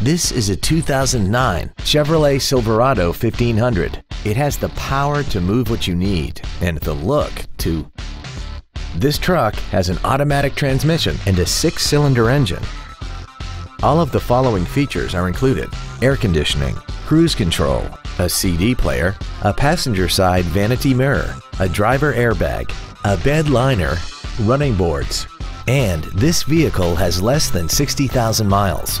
This is a 2009 Chevrolet Silverado 1500. It has the power to move what you need and the look to. This truck has an automatic transmission and a six-cylinder engine. All of the following features are included. Air conditioning, cruise control, a CD player, a passenger side vanity mirror, a driver airbag, a bed liner, running boards, and this vehicle has less than 60,000 miles.